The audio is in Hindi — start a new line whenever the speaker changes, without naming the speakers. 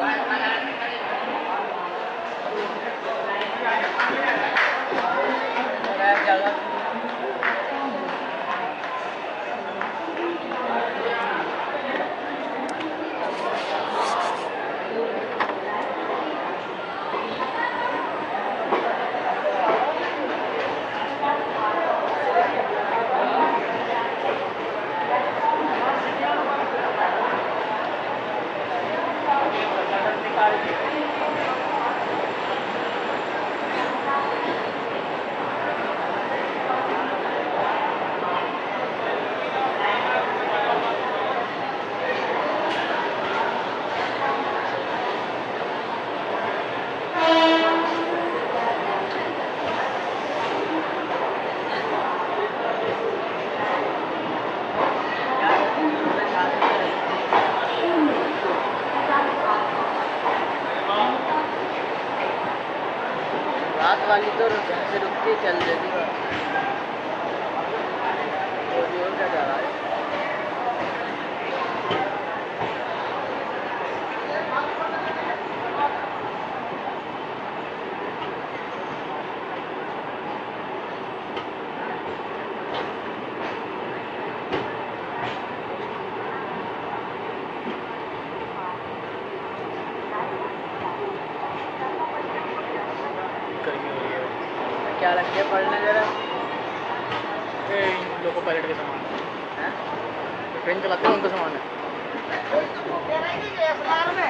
Thank you. वाली तो रुक के चल रहा है
गर्मी हो रही है
क्या लग गया पढ़ने जरा।
ये इन लोको पायलट के सामान। है? ट्रेन चलाते हैं उनका सामान है।
हो